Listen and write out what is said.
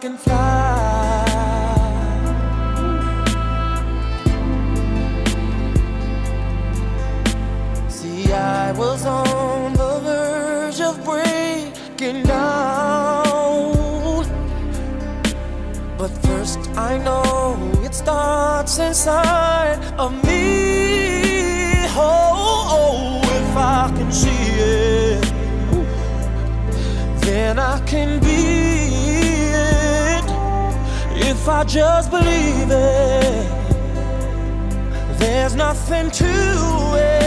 Can fly. See, I was on the verge of breaking down. But first, I know it starts inside of me. Oh, oh, oh if I can see it, then I can be. If I just believe it, there's nothing to it.